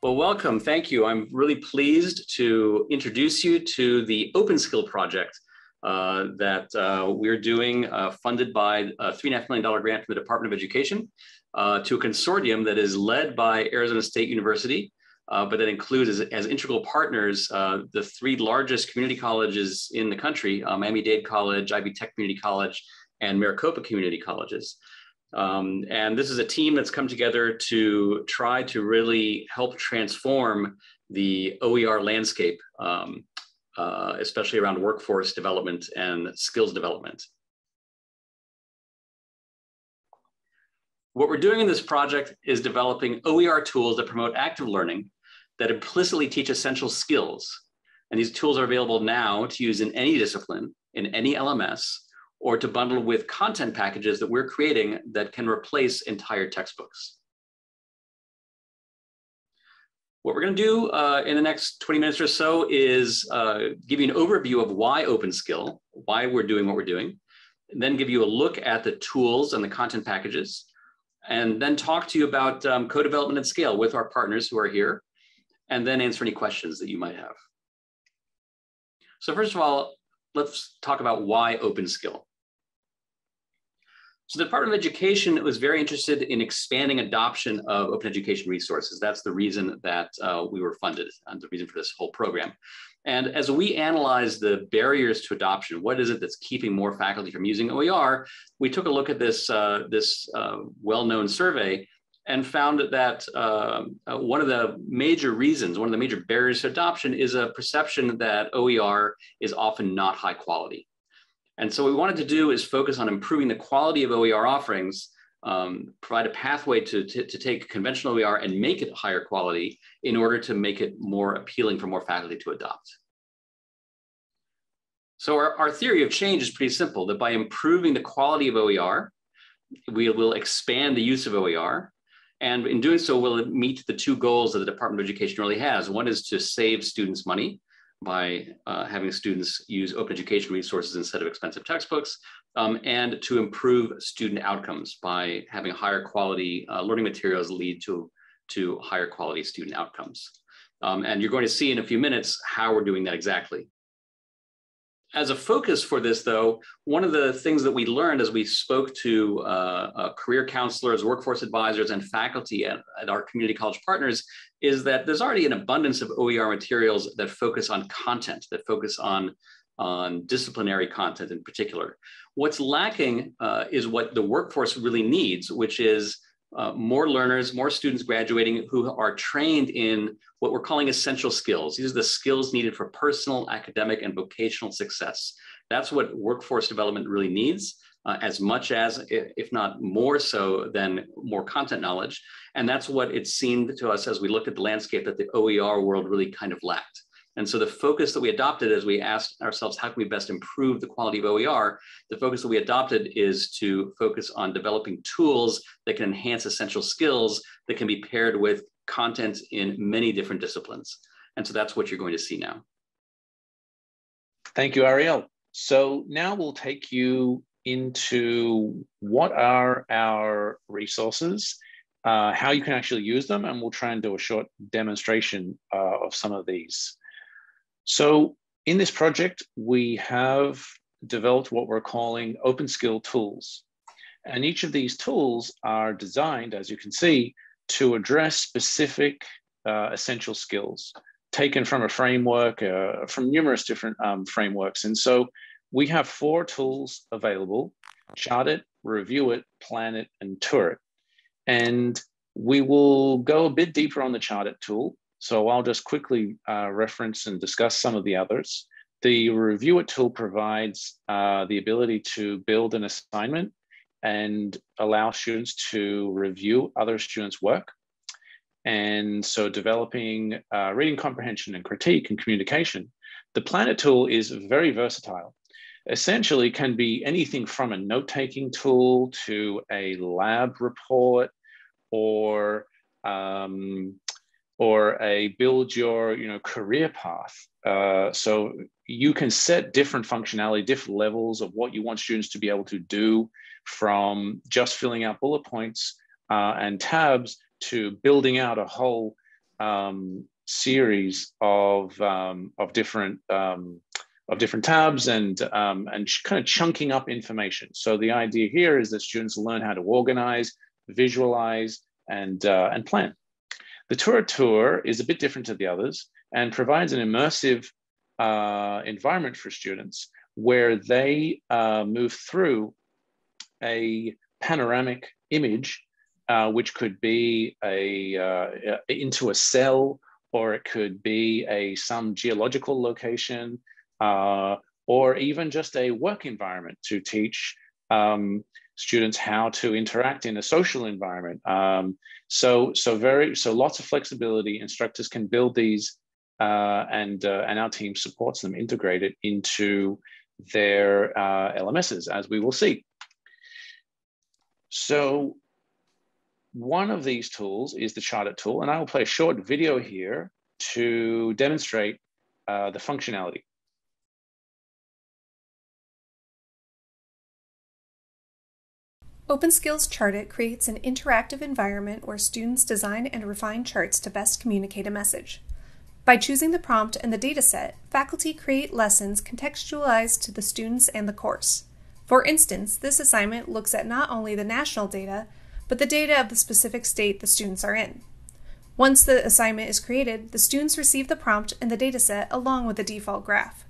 Well, welcome. Thank you. I'm really pleased to introduce you to the OpenSkill project uh, that uh, we're doing, uh, funded by a $3.5 million grant from the Department of Education uh, to a consortium that is led by Arizona State University, uh, but that includes as, as integral partners uh, the three largest community colleges in the country, Miami-Dade College, Ivy Tech Community College, and Maricopa Community Colleges. Um, and this is a team that's come together to try to really help transform the OER landscape, um, uh, especially around workforce development and skills development. What we're doing in this project is developing OER tools that promote active learning that implicitly teach essential skills. And these tools are available now to use in any discipline, in any LMS, or to bundle with content packages that we're creating that can replace entire textbooks. What we're going to do uh, in the next 20 minutes or so is uh, give you an overview of why OpenSkill, why we're doing what we're doing, and then give you a look at the tools and the content packages, and then talk to you about um, co-development at scale with our partners who are here, and then answer any questions that you might have. So first of all, let's talk about why OpenSkill. So the Department of Education was very interested in expanding adoption of open education resources. That's the reason that uh, we were funded and the reason for this whole program. And as we analyze the barriers to adoption, what is it that's keeping more faculty from using OER? We took a look at this, uh, this uh, well-known survey and found that uh, uh, one of the major reasons, one of the major barriers to adoption is a perception that OER is often not high quality. And so what we wanted to do is focus on improving the quality of OER offerings, um, provide a pathway to, to, to, take conventional OER and make it higher quality in order to make it more appealing for more faculty to adopt. So our, our theory of change is pretty simple, that by improving the quality of OER, we will expand the use of OER. And in doing so, we'll meet the two goals that the Department of Education really has. One is to save students money, by uh, having students use open education resources instead of expensive textbooks, um, and to improve student outcomes by having higher quality uh, learning materials lead to, to higher quality student outcomes. Um, and you're going to see in a few minutes how we're doing that exactly as a focus for this, though, one of the things that we learned as we spoke to uh, uh, career counselors, workforce advisors, and faculty at, at, our community college partners is that there's already an abundance of OER materials that focus on content, that focus on, on disciplinary content in particular. What's lacking uh, is what the workforce really needs, which is uh, more learners, more students graduating who are trained in what we're calling essential skills. These are the skills needed for personal, academic, and vocational success. That's what workforce development really needs, uh, as much as, if not more so, than more content knowledge. And that's what it seemed to us as we looked at the landscape that the OER world really kind of lacked. And so the focus that we adopted as we asked ourselves, how can we best improve the quality of OER? The focus that we adopted is to focus on developing tools that can enhance essential skills that can be paired with content in many different disciplines. And so that's what you're going to see now. Thank you, Ariel. So now we'll take you into what are our resources, uh, how you can actually use them, and we'll try and do a short demonstration uh, of some of these. So in this project, we have developed what we're calling open skill tools. And each of these tools are designed, as you can see, to address specific uh, essential skills taken from a framework, uh, from numerous different um, frameworks. And so we have four tools available, chart it, review it, plan it, and tour it. And we will go a bit deeper on the chart it tool so I'll just quickly uh, reference and discuss some of the others. The Review It tool provides uh, the ability to build an assignment and allow students to review other students' work. And so developing uh, reading comprehension and critique and communication. The Plan It tool is very versatile. Essentially can be anything from a note-taking tool to a lab report or um, or a build your you know career path. Uh, so you can set different functionality, different levels of what you want students to be able to do, from just filling out bullet points uh, and tabs to building out a whole um, series of um, of different um, of different tabs and um, and kind of chunking up information. So the idea here is that students learn how to organize, visualize, and uh, and plan. The tour tour is a bit different to the others and provides an immersive uh, environment for students where they uh, move through a panoramic image, uh, which could be a uh, into a cell, or it could be a some geological location, uh, or even just a work environment to teach um, students how to interact in a social environment. Um, so, so very, so lots of flexibility. Instructors can build these, uh, and uh, and our team supports them, integrate it into their uh, LMSs, as we will see. So, one of these tools is the Chart It tool, and I will play a short video here to demonstrate uh, the functionality. OpenSkills Chartit creates an interactive environment where students design and refine charts to best communicate a message. By choosing the prompt and the dataset, faculty create lessons contextualized to the students and the course. For instance, this assignment looks at not only the national data, but the data of the specific state the students are in. Once the assignment is created, the students receive the prompt and the dataset along with the default graph.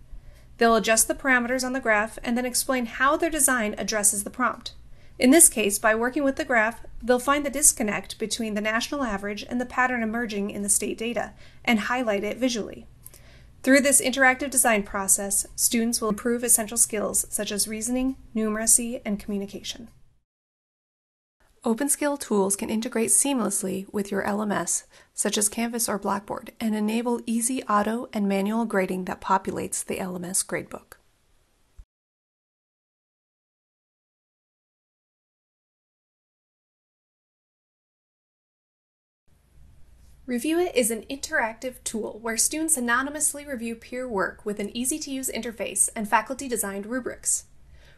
They'll adjust the parameters on the graph and then explain how their design addresses the prompt. In this case, by working with the graph, they'll find the disconnect between the national average and the pattern emerging in the state data and highlight it visually. Through this interactive design process, students will improve essential skills such as reasoning, numeracy, and communication. OpenSkill tools can integrate seamlessly with your LMS, such as Canvas or Blackboard, and enable easy auto and manual grading that populates the LMS gradebook. Review is an interactive tool where students anonymously review peer work with an easy-to-use interface and faculty-designed rubrics.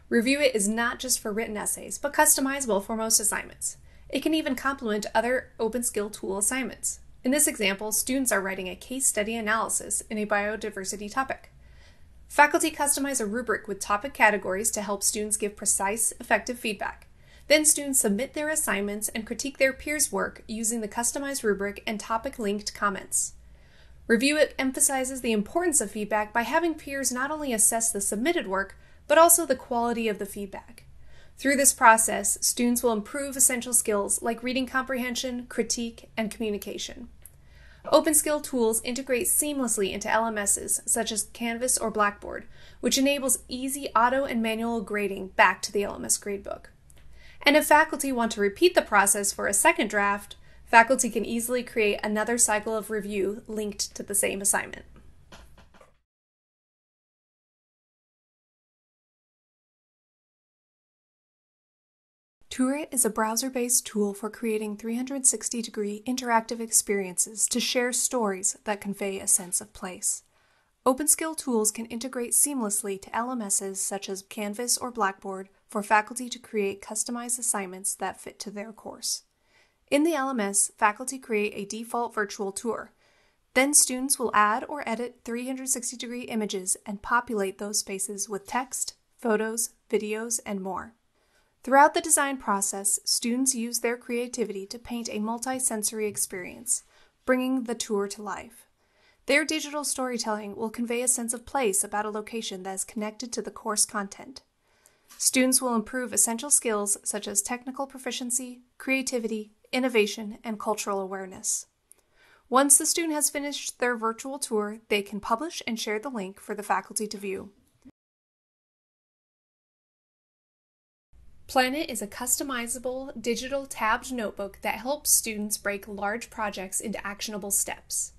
Review is not just for written essays, but customizable for most assignments. It can even complement other OpenSkill tool assignments. In this example, students are writing a case study analysis in a biodiversity topic. Faculty customize a rubric with topic categories to help students give precise, effective feedback. Then students submit their assignments and critique their peers' work using the customized rubric and topic-linked comments. Review It emphasizes the importance of feedback by having peers not only assess the submitted work, but also the quality of the feedback. Through this process, students will improve essential skills like reading comprehension, critique, and communication. OpenSkill tools integrate seamlessly into LMSs such as Canvas or Blackboard, which enables easy auto and manual grading back to the LMS gradebook. And if faculty want to repeat the process for a second draft, faculty can easily create another cycle of review linked to the same assignment. Tourit is a browser-based tool for creating 360-degree interactive experiences to share stories that convey a sense of place. OpenSkill tools can integrate seamlessly to LMSs such as Canvas or Blackboard for faculty to create customized assignments that fit to their course. In the LMS, faculty create a default virtual tour. Then students will add or edit 360 degree images and populate those spaces with text, photos, videos, and more. Throughout the design process, students use their creativity to paint a multi-sensory experience, bringing the tour to life. Their digital storytelling will convey a sense of place about a location that is connected to the course content. Students will improve essential skills such as technical proficiency, creativity, innovation, and cultural awareness. Once the student has finished their virtual tour, they can publish and share the link for the faculty to view. Plan It is a customizable digital tabbed notebook that helps students break large projects into actionable steps.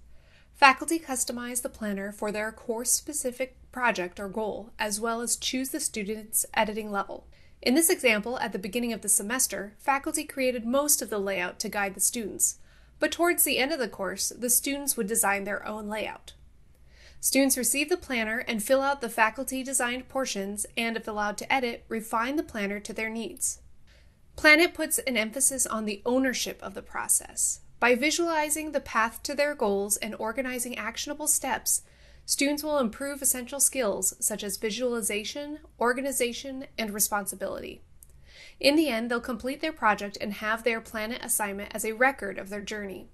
Faculty customize the planner for their course-specific project or goal, as well as choose the student's editing level. In this example, at the beginning of the semester, faculty created most of the layout to guide the students, but towards the end of the course, the students would design their own layout. Students receive the planner and fill out the faculty-designed portions and, if allowed to edit, refine the planner to their needs. Plan It puts an emphasis on the ownership of the process. By visualizing the path to their goals and organizing actionable steps, students will improve essential skills such as visualization, organization, and responsibility. In the end, they'll complete their project and have their Plan It assignment as a record of their journey.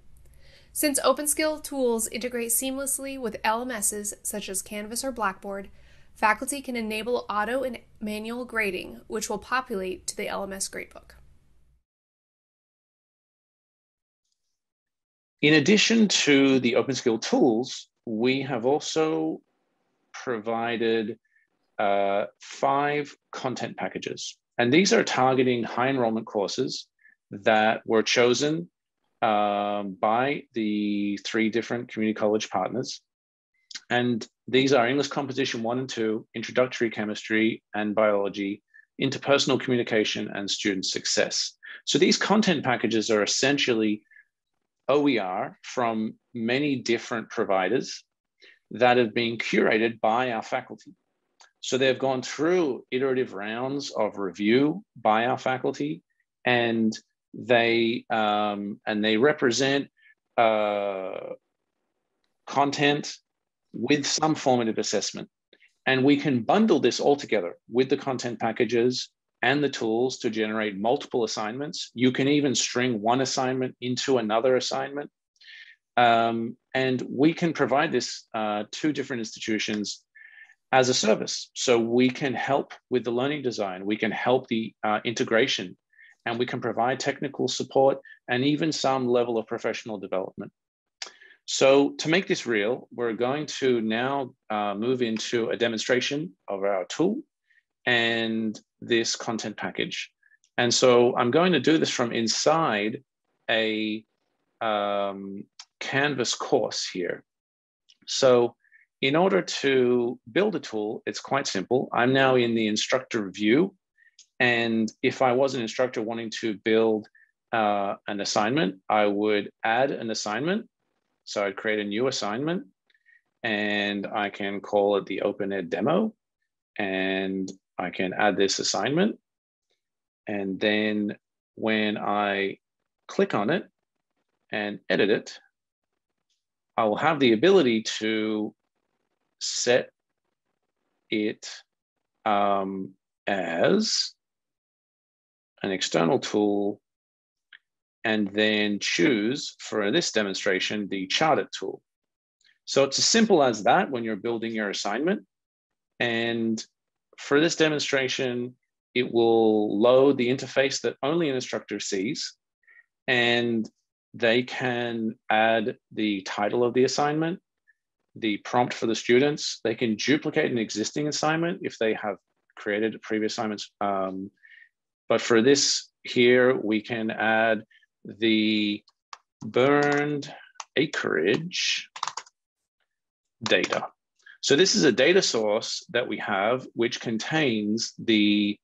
Since OpenSkill tools integrate seamlessly with LMSs such as Canvas or Blackboard, faculty can enable auto and manual grading, which will populate to the LMS gradebook. In addition to the OpenSkill tools, we have also provided uh, five content packages. And these are targeting high enrollment courses that were chosen um, by the three different community college partners. And these are English Composition 1 and 2, Introductory Chemistry and Biology, Interpersonal Communication, and Student Success. So these content packages are essentially OER from many different providers that have been curated by our faculty. So they've gone through iterative rounds of review by our faculty, and they um, and they represent uh, content with some formative assessment. And we can bundle this all together with the content packages and the tools to generate multiple assignments. You can even string one assignment into another assignment. Um, and we can provide this uh, to different institutions as a service. So we can help with the learning design, we can help the uh, integration, and we can provide technical support and even some level of professional development. So to make this real, we're going to now uh, move into a demonstration of our tool and this content package. And so I'm going to do this from inside a um, Canvas course here. So in order to build a tool, it's quite simple. I'm now in the instructor view. And if I was an instructor wanting to build uh, an assignment, I would add an assignment. So I'd create a new assignment and I can call it the OpenEd demo. And I can add this assignment. And then when I click on it and edit it, I will have the ability to set it um, as an external tool and then choose for this demonstration the chart it tool. So it's as simple as that when you're building your assignment. And for this demonstration, it will load the interface that only an instructor sees. And they can add the title of the assignment, the prompt for the students. They can duplicate an existing assignment if they have created a previous assignments. Um, but for this here, we can add the burned acreage data. So this is a data source that we have, which contains the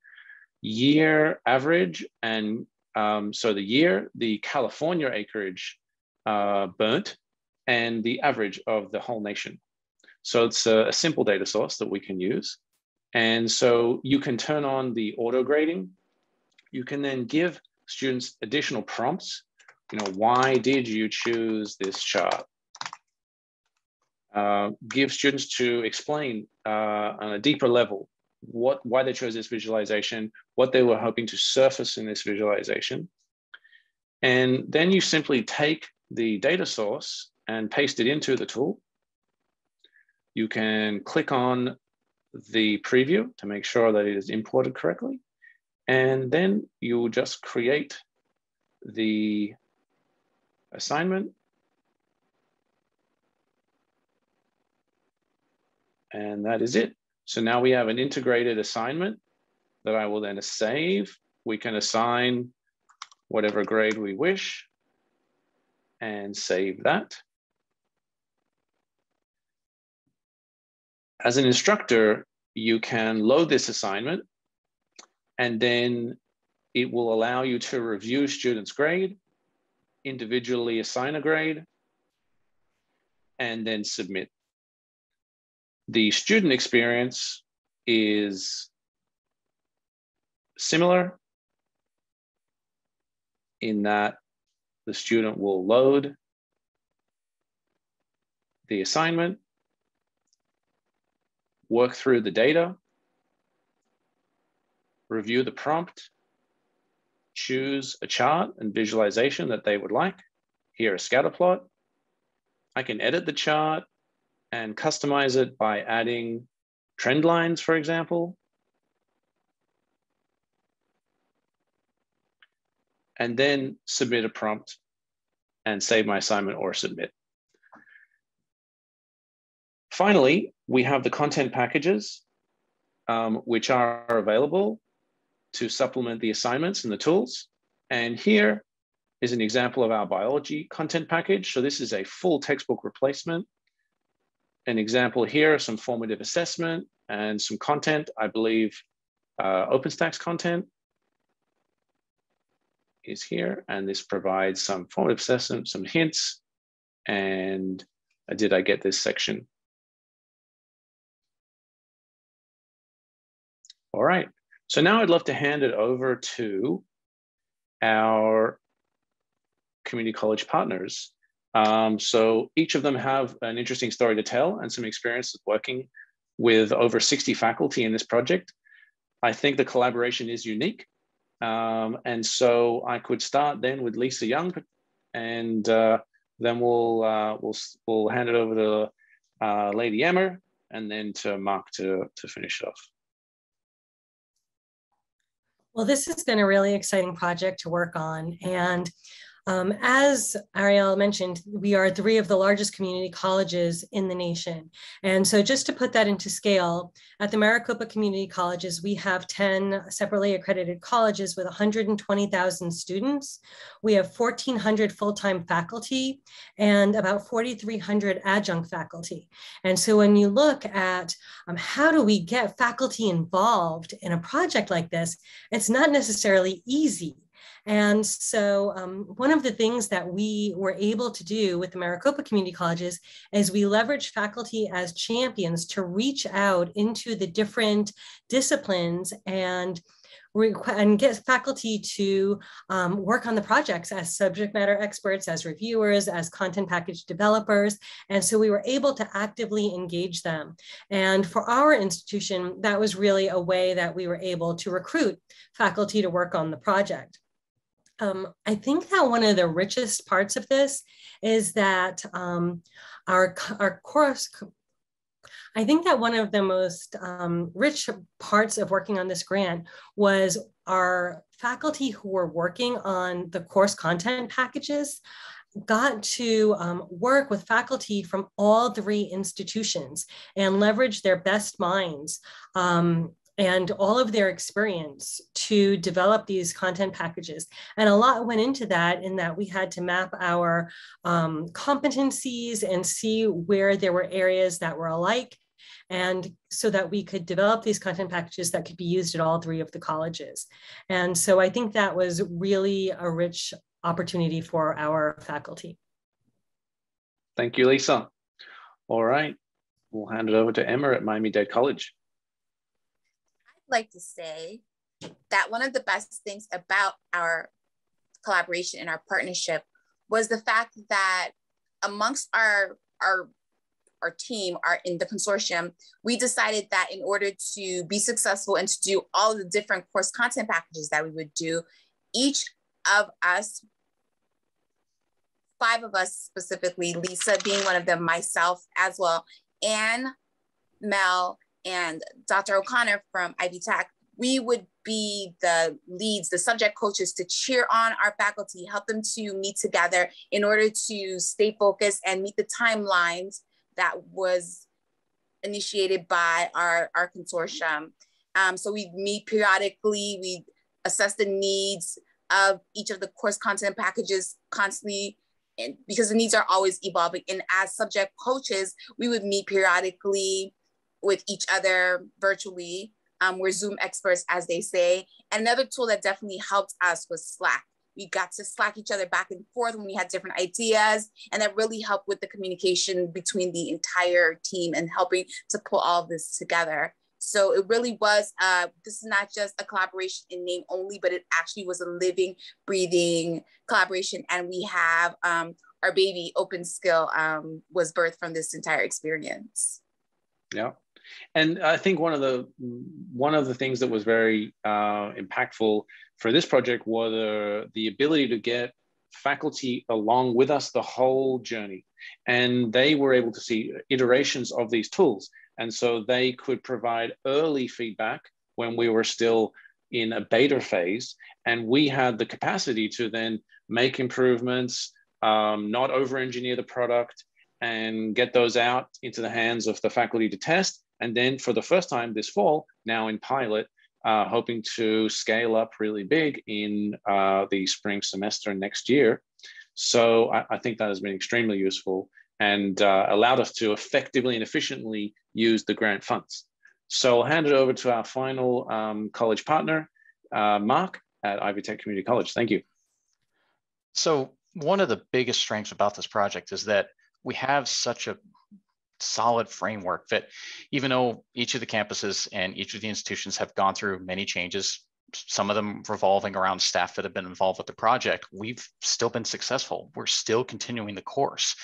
year average and um, so the year, the California acreage uh, burnt, and the average of the whole nation. So it's a, a, simple data source that we can use. And so you can turn on the auto grading. You can then give students additional prompts. You know, why did you choose this chart? Uh, give students to explain uh, on a deeper level what why they chose this visualization, what they were hoping to surface in this visualization. And then you simply take the data source and paste it into the tool. You can click on the preview to make sure that it is imported correctly. And then you will just create the assignment. And that is it. So now we have an integrated assignment that I will then save. We can assign whatever grade we wish and save that. As an instructor, you can load this assignment and then it will allow you to review students' grade, individually assign a grade, and then submit the student experience is similar in that the student will load the assignment, work through the data, review the prompt, choose a chart and visualization that they would like. Here, a scatter plot. I can edit the chart and customize it by adding trend lines, for example. And then submit a prompt and save my assignment or submit. Finally, we have the content packages, um, which are available to supplement the assignments and the tools. And here is an example of our biology content package. So this is a full textbook replacement. An example here, some formative assessment and some content, I believe uh, OpenStax content is here. And this provides some formative assessment, some hints, and uh, did I get this section All right. So now I'd love to hand it over to our community college partners. Um, so each of them have an interesting story to tell and some experience working with over 60 faculty in this project. I think the collaboration is unique. Um, and so I could start then with Lisa Young and uh, then we'll, uh, we'll, we'll hand it over to uh, Lady Emma and then to Marc to, to finish off. Well, this has been a really exciting project to work on. And um, as Ariel mentioned, we are three of the largest community colleges in the nation. And so just to put that into scale, at the Maricopa Community Colleges, we have 10 separately accredited colleges with 120,000 students. We have 1,400 full-time faculty and about 4,300 adjunct faculty. And so when you look at um, how do we get faculty involved in a project like this, it's not necessarily easy. And so um, one of the things that we were able to do with the Maricopa Community Colleges is we leverage faculty as champions to reach out into the different disciplines and and get faculty to um, work on the projects as subject matter experts, as reviewers, as content package developers. And so we were able to actively engage them. And for our institution, that was really a way that we were able to recruit faculty to work on the project. Um, I think that one of the richest parts of this is that um, our, our course, I think that one of the most um, rich parts of working on this grant was our faculty who were working on the course content packages got to um, work with faculty from all three institutions and leverage their best minds um, and all of their experience to develop these content packages. And a lot went into that in that we had to map our um, competencies and see where there were areas that were alike and so that we could develop these content packages that could be used at all three of the colleges. And so I think that was really a rich opportunity for our faculty. Thank you, Lisa. All right, we'll hand it over to Emma at Miami-Dade College like to say that one of the best things about our collaboration and our partnership was the fact that amongst our our our team are in the consortium we decided that in order to be successful and to do all the different course content packages that we would do each of us five of us specifically lisa being one of them myself as well and mel and Dr. O'Connor from Ivy Tech, we would be the leads, the subject coaches to cheer on our faculty, help them to meet together in order to stay focused and meet the timelines that was initiated by our, our consortium. Um, so we meet periodically, we assess the needs of each of the course content packages constantly and because the needs are always evolving. And as subject coaches, we would meet periodically with each other virtually. Um, we're Zoom experts, as they say. And another tool that definitely helped us was Slack. We got to Slack each other back and forth when we had different ideas. And that really helped with the communication between the entire team and helping to pull all of this together. So it really was, uh, this is not just a collaboration in name only, but it actually was a living, breathing collaboration. And we have um, our baby Open Skill um, was birthed from this entire experience. Yeah. And I think one of the one of the things that was very uh, impactful for this project was the, the ability to get faculty along with us the whole journey. And they were able to see iterations of these tools. And so they could provide early feedback when we were still in a beta phase. And we had the capacity to then make improvements, um, not over engineer the product, and get those out into the hands of the faculty to test. And then for the first time this fall, now in pilot, uh, hoping to scale up really big in uh, the spring semester next year. So I, I, think that has been extremely useful and uh, allowed us to effectively and efficiently use the grant funds. So I'll hand it over to our final um, college partner, uh, Marc at Ivy Tech Community College. Thank you. So one of the biggest strengths about this project is that we have such a solid framework that even though each of the campuses and each of the institutions have gone through many changes, some of them revolving around staff that have been involved with the project, we've still been successful. We're still continuing the course.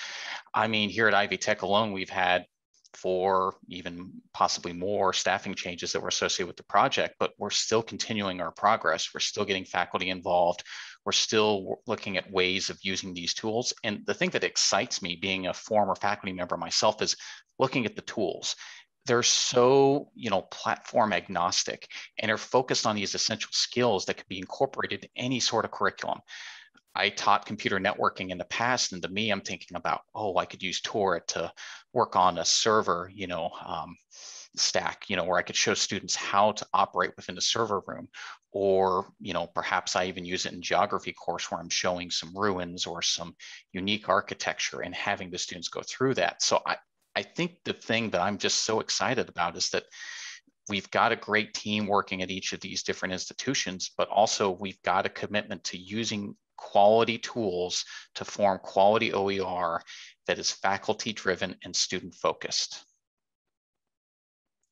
I mean, here at Ivy Tech alone, we've had four, even possibly more staffing changes that were associated with the project, but we're still continuing our progress. We're still getting faculty involved. We're still looking at ways of using these tools. And the thing that excites me being a former faculty member myself is looking at the tools. They're so, you know, platform agnostic and are focused on these essential skills that could be incorporated in any sort of curriculum. I taught computer networking in the past, and to me, I'm thinking about, oh, I could use Tor to work on a server, you know, um, stack, you know, where I could show students how to operate within the server room, or you know perhaps i even use it in geography course where i'm showing some ruins or some unique architecture and having the students go through that. So i i think the thing that i'm just so excited about is that we've got a great team working at each of these different institutions but also we've got a commitment to using quality tools to form quality oer that is faculty driven and student focused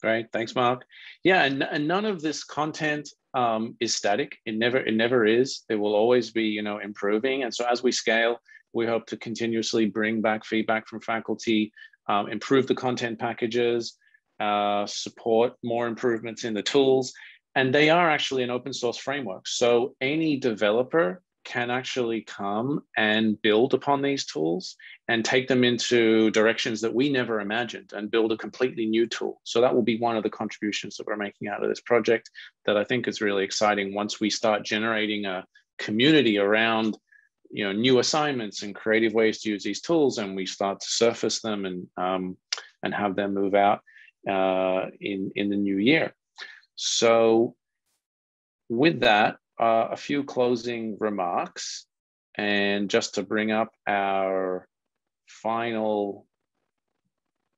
Great, thanks, Marc. Yeah, and, and none of this content um, is static. It never it never is. It will always be you know improving. And so as we scale, we hope to continuously bring back feedback from faculty, um, improve the content packages, uh, support more improvements in the tools, and they are actually an open source framework. So any developer can actually come and build upon these tools and take them into directions that we never imagined and build a completely new tool. So that will be one of the contributions that we're making out of this project that I think is really exciting once we start generating a community around you know new assignments and creative ways to use these tools and we start to surface them and um, and have them move out uh, in in the new year so with that uh, a few closing remarks and just to bring up our final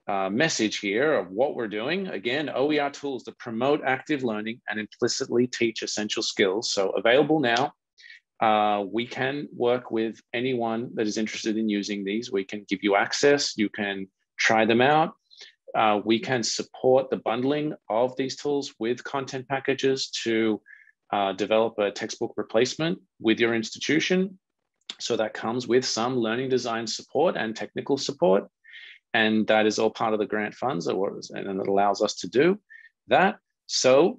uh, message here of what we're doing. Again, OER tools that promote active learning and implicitly teach essential skills. So available now. Uh, we can work with anyone that is interested in using these. We can give you access. You can try them out. Uh, we can support the bundling of these tools with content packages to uh, develop a textbook replacement with your institution. So that comes with some learning design support and technical support. And that is all part of the grant funds and it allows us to do that. So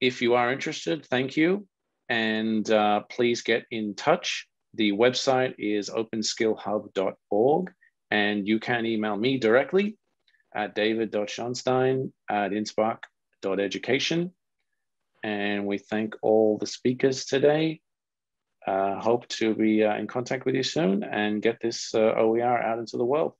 if you are interested, thank you. And uh, please get in touch. The website is openskillhub.org and you can email me directly at david.schonstein at inspark.education and we thank all the speakers today. Uh, hope to be uh, in contact with you soon and get this uh, OER out into the world.